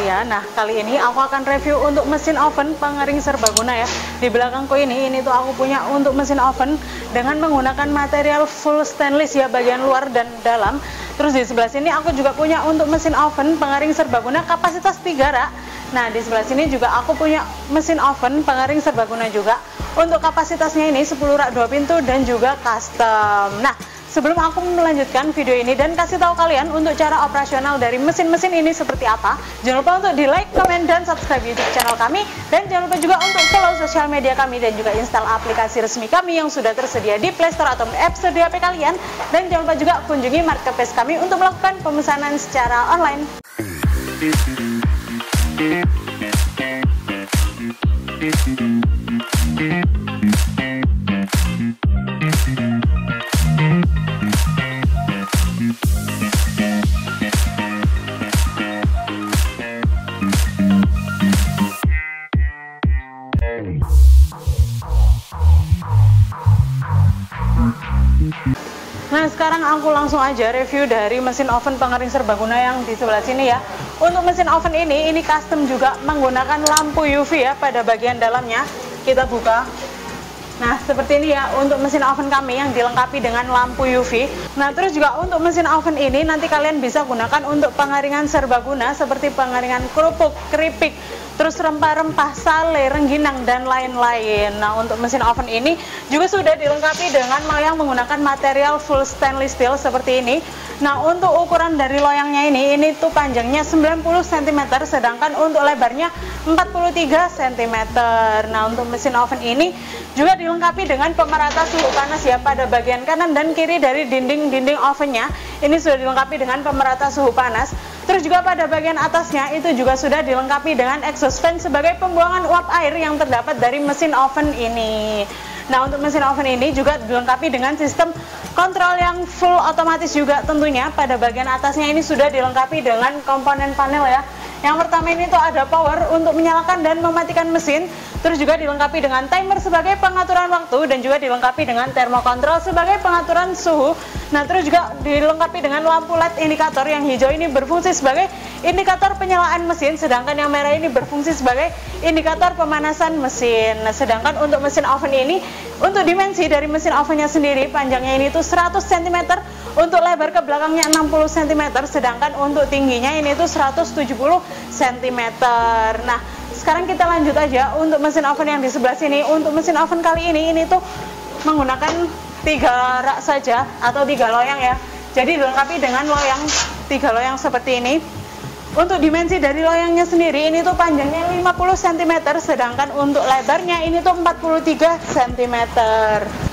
Aulia. Nah, kali ini aku akan review untuk mesin oven pengering serbaguna ya. Di belakangku ini, ini tuh aku punya untuk mesin oven dengan menggunakan material full stainless ya bagian luar dan dalam. Terus di sebelah sini aku juga punya untuk mesin oven pengering serbaguna kapasitas 3 rak. Nah, di sebelah sini juga aku punya mesin oven pengering serbaguna juga. Untuk kapasitasnya ini 10 rak 2 pintu dan juga custom. Nah, Sebelum aku melanjutkan video ini dan kasih tahu kalian untuk cara operasional dari mesin-mesin ini seperti apa, jangan lupa untuk di like, comment, dan subscribe YouTube channel kami. Dan jangan lupa juga untuk follow sosial media kami dan juga install aplikasi resmi kami yang sudah tersedia di Play Store atau App Store di HP kalian. Dan jangan lupa juga kunjungi marketplace kami untuk melakukan pemesanan secara online. Nah sekarang aku langsung aja review dari mesin oven pengering serbaguna yang di sebelah sini ya. Untuk mesin oven ini, ini custom juga menggunakan lampu UV ya pada bagian dalamnya. Kita buka Nah seperti ini ya untuk mesin oven kami yang dilengkapi dengan lampu UV Nah terus juga untuk mesin oven ini nanti kalian bisa gunakan untuk pengeringan serbaguna Seperti pengeringan kerupuk, keripik, terus rempah-rempah, sale, rengginang, dan lain-lain. Nah, untuk mesin oven ini juga sudah dilengkapi dengan loyang menggunakan material full stainless steel seperti ini. Nah, untuk ukuran dari loyangnya ini, ini tuh panjangnya 90 cm, sedangkan untuk lebarnya 43 cm. Nah, untuk mesin oven ini juga dilengkapi dengan pemerata suhu panas ya pada bagian kanan dan kiri dari dinding-dinding ovennya. Ini sudah dilengkapi dengan pemerata suhu panas. Terus juga pada bagian atasnya itu juga sudah dilengkapi dengan exhaust fan sebagai pembuangan uap air yang terdapat dari mesin oven ini. Nah untuk mesin oven ini juga dilengkapi dengan sistem kontrol yang full otomatis juga tentunya pada bagian atasnya ini sudah dilengkapi dengan komponen panel ya yang pertama ini tuh ada power untuk menyalakan dan mematikan mesin, terus juga dilengkapi dengan timer sebagai pengaturan waktu dan juga dilengkapi dengan termokontrol sebagai pengaturan suhu. Nah, terus juga dilengkapi dengan lampu LED indikator yang hijau ini berfungsi sebagai indikator penyalaan mesin, sedangkan yang merah ini berfungsi sebagai indikator pemanasan mesin. Nah, sedangkan untuk mesin oven ini, untuk dimensi dari mesin ovennya sendiri, panjangnya ini tuh 100 cm, untuk lebar ke belakangnya 60 cm, sedangkan untuk tingginya ini tuh 170 cm. Nah, sekarang kita lanjut aja untuk mesin oven yang di sebelah sini. Untuk mesin oven kali ini, ini tuh menggunakan tiga rak saja atau tiga loyang ya. Jadi dilengkapi dengan loyang tiga loyang seperti ini. Untuk dimensi dari loyangnya sendiri ini tuh panjangnya 50 cm sedangkan untuk lebarnya ini tuh 43 cm.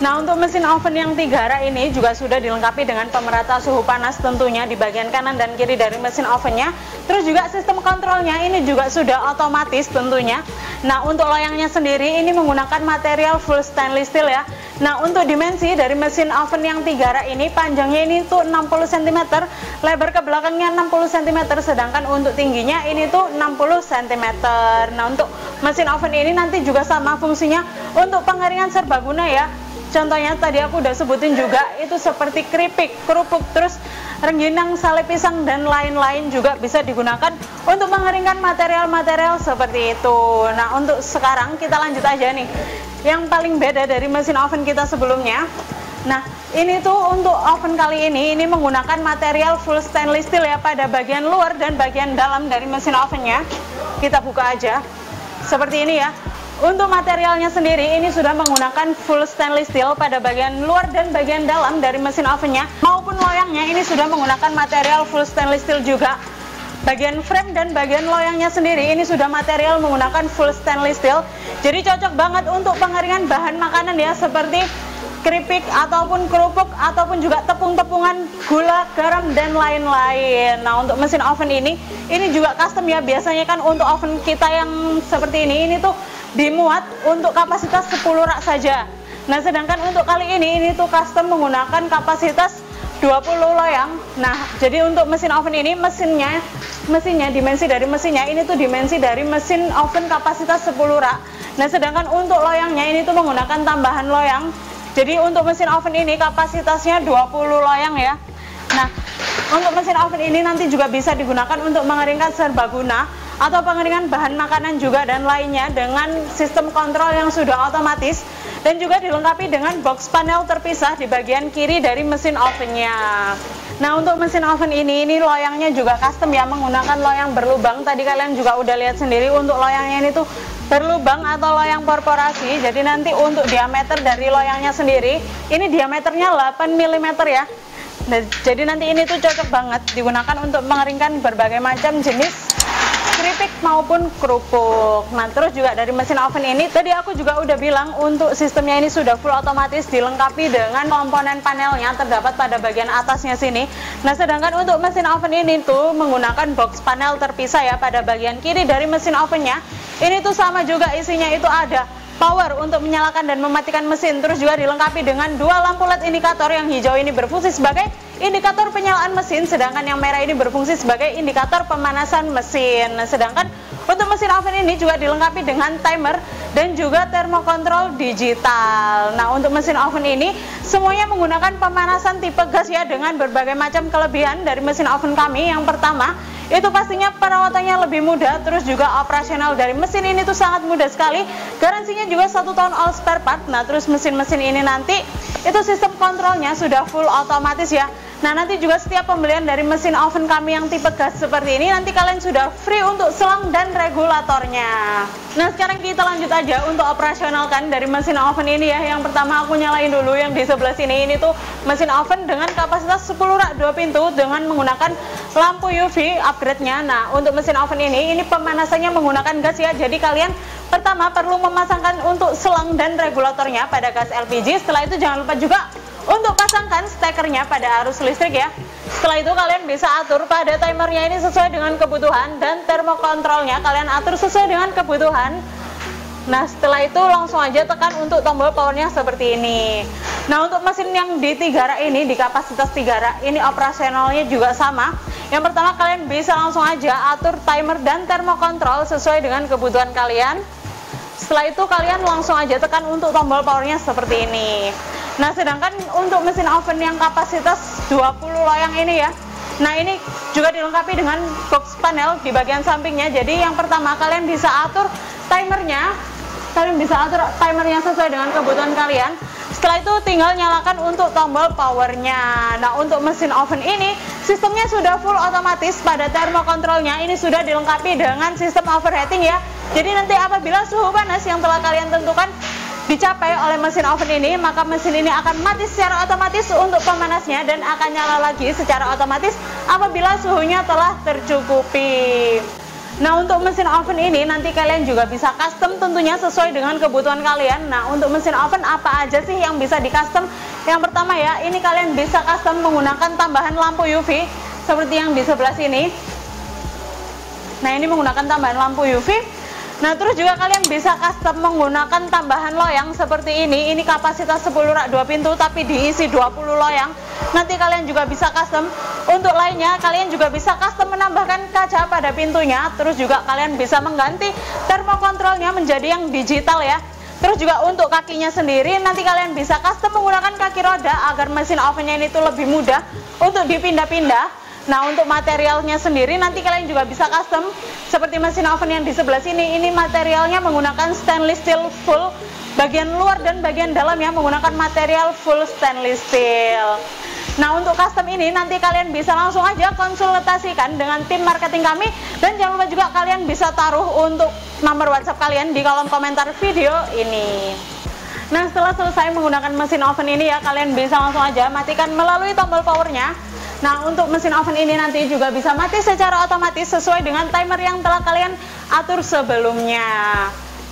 Nah, untuk mesin oven yang 3 rak ini juga sudah dilengkapi dengan pemerata suhu panas tentunya di bagian kanan dan kiri dari mesin ovennya. Terus juga sistem kontrolnya ini juga sudah otomatis tentunya. Nah, untuk loyangnya sendiri ini menggunakan material full stainless steel ya. Nah, untuk dimensi dari mesin oven yang 3 rak ini panjangnya ini tuh 60 cm, lebar ke belakangnya 60 cm sedangkan untuk tingginya ini tuh 60 cm. Nah, untuk mesin oven ini nanti juga sama fungsinya untuk pengeringan serbaguna ya. Contohnya tadi aku udah sebutin juga itu seperti keripik, kerupuk, terus rengginang, sale pisang dan lain-lain juga bisa digunakan untuk mengeringkan material-material seperti itu. Nah, untuk sekarang kita lanjut aja nih. Yang paling beda dari mesin oven kita sebelumnya Nah, ini tuh untuk oven kali ini, ini menggunakan material full stainless steel ya pada bagian luar dan bagian dalam dari mesin ovennya. Kita buka aja. Seperti ini ya. Untuk materialnya sendiri, ini sudah menggunakan full stainless steel pada bagian luar dan bagian dalam dari mesin ovennya. Maupun loyangnya, ini sudah menggunakan material full stainless steel juga. Bagian frame dan bagian loyangnya sendiri, ini sudah material menggunakan full stainless steel. Jadi cocok banget untuk pengeringan bahan makanan ya, seperti keripik ataupun kerupuk ataupun juga tepung-tepungan gula, garam dan lain-lain. Nah, untuk mesin oven ini ini juga custom ya. Biasanya kan untuk oven kita yang seperti ini ini tuh dimuat untuk kapasitas 10 rak saja. Nah, sedangkan untuk kali ini ini tuh custom menggunakan kapasitas 20 loyang. Nah, jadi untuk mesin oven ini mesinnya mesinnya dimensi dari mesinnya ini tuh dimensi dari mesin oven kapasitas 10 rak. Nah, sedangkan untuk loyangnya ini tuh menggunakan tambahan loyang jadi untuk mesin oven ini kapasitasnya 20 loyang ya. Nah, untuk mesin oven ini nanti juga bisa digunakan untuk mengeringkan serbaguna atau pengeringan bahan makanan juga dan lainnya dengan sistem kontrol yang sudah otomatis dan juga dilengkapi dengan box panel terpisah di bagian kiri dari mesin ovennya. Nah untuk mesin oven ini, ini loyangnya juga custom ya menggunakan loyang berlubang. Tadi kalian juga udah lihat sendiri untuk loyangnya ini tuh berlubang atau loyang korporasi. Jadi nanti untuk diameter dari loyangnya sendiri, ini diameternya 8 mm ya. Nah, jadi nanti ini tuh cocok banget digunakan untuk mengeringkan berbagai macam jenis keripik maupun kerupuk. Nah, terus juga dari mesin oven ini, tadi aku juga udah bilang untuk sistemnya ini sudah full otomatis dilengkapi dengan komponen panelnya terdapat pada bagian atasnya sini. Nah, sedangkan untuk mesin oven ini tuh menggunakan box panel terpisah ya pada bagian kiri dari mesin ovennya. Ini tuh sama juga isinya itu ada power untuk menyalakan dan mematikan mesin. Terus juga dilengkapi dengan dua lampu LED indikator yang hijau ini berfungsi sebagai indikator penyalaan mesin sedangkan yang merah ini berfungsi sebagai indikator pemanasan mesin. Sedangkan untuk mesin oven ini juga dilengkapi dengan timer dan juga termokontrol digital. Nah untuk mesin oven ini semuanya menggunakan pemanasan tipe gas ya dengan berbagai macam kelebihan dari mesin oven kami. Yang pertama itu pastinya perawatannya lebih mudah terus juga operasional dari mesin ini tuh sangat mudah sekali. Garansinya juga satu tahun all spare part. Nah terus mesin-mesin ini nanti itu sistem kontrolnya sudah full otomatis ya Nah nanti juga setiap pembelian dari mesin oven kami yang tipe gas seperti ini nanti kalian sudah free untuk selang dan regulatornya. Nah sekarang kita lanjut aja untuk operasionalkan dari mesin oven ini ya. Yang pertama aku nyalain dulu yang di sebelah sini ini tuh mesin oven dengan kapasitas 10 rak 2 pintu dengan menggunakan lampu UV upgrade-nya. Nah untuk mesin oven ini ini pemanasannya menggunakan gas ya. Jadi kalian pertama perlu memasangkan untuk selang dan regulatornya pada gas LPG. Setelah itu jangan lupa juga untuk pasangkan stekernya pada arus listrik ya. Setelah itu kalian bisa atur pada timernya ini sesuai dengan kebutuhan dan termokontrolnya kalian atur sesuai dengan kebutuhan. Nah setelah itu langsung aja tekan untuk tombol powernya seperti ini. Nah untuk mesin yang di 3 rak ini di kapasitas 3 rak ini operasionalnya juga sama. Yang pertama kalian bisa langsung aja atur timer dan termokontrol sesuai dengan kebutuhan kalian. Setelah itu kalian langsung aja tekan untuk tombol powernya seperti ini. Nah, sedangkan untuk mesin oven yang kapasitas 20 loyang ini ya. Nah, ini juga dilengkapi dengan box panel di bagian sampingnya. Jadi, yang pertama kalian bisa atur timernya. Kalian bisa atur timernya sesuai dengan kebutuhan kalian. Setelah itu tinggal nyalakan untuk tombol powernya. Nah, untuk mesin oven ini sistemnya sudah full otomatis pada termokontrolnya. Ini sudah dilengkapi dengan sistem overheating ya. Jadi nanti apabila suhu panas yang telah kalian tentukan dicapai oleh mesin oven ini, maka mesin ini akan mati secara otomatis untuk pemanasnya dan akan nyala lagi secara otomatis apabila suhunya telah tercukupi. Nah untuk mesin oven ini nanti kalian juga bisa custom tentunya sesuai dengan kebutuhan kalian. Nah untuk mesin oven apa aja sih yang bisa di custom Yang pertama ya ini kalian bisa custom menggunakan tambahan lampu UV Seperti yang di sebelah sini. Nah ini menggunakan tambahan lampu UV Nah terus juga kalian bisa custom menggunakan tambahan loyang seperti ini. Ini kapasitas 10 rak 2 pintu tapi diisi 20 loyang. Nanti kalian juga bisa custom. Untuk lainnya kalian juga bisa custom menambahkan kaca pada pintunya. Terus juga kalian bisa mengganti termokontrolnya menjadi yang digital ya. Terus juga untuk kakinya sendiri nanti kalian bisa custom menggunakan kaki roda agar mesin ovennya ini tuh lebih mudah untuk dipindah-pindah Nah untuk materialnya sendiri nanti kalian juga bisa custom seperti mesin oven yang di sebelah sini. Ini materialnya menggunakan stainless steel full bagian luar dan bagian dalam ya menggunakan material full stainless steel. Nah untuk custom ini nanti kalian bisa langsung aja konsultasikan dengan tim marketing kami dan jangan lupa juga kalian bisa taruh untuk nomor WhatsApp kalian di kolom komentar video ini. Nah setelah selesai menggunakan mesin oven ini ya kalian bisa langsung aja matikan melalui tombol powernya Nah untuk mesin oven ini nanti juga bisa mati secara otomatis sesuai dengan timer yang telah kalian atur sebelumnya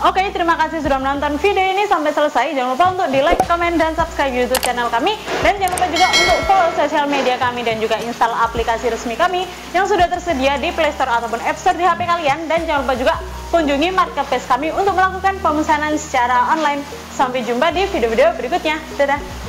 Oke, terima kasih sudah menonton video ini sampai selesai. Jangan lupa untuk di like, comment, dan subscribe YouTube channel kami. Dan jangan lupa juga untuk follow sosial media kami dan juga install aplikasi resmi kami yang sudah tersedia di Play Store ataupun App Store di HP kalian. Dan jangan lupa juga kunjungi marketplace kami untuk melakukan pemesanan secara online. Sampai jumpa di video-video berikutnya. Dadah!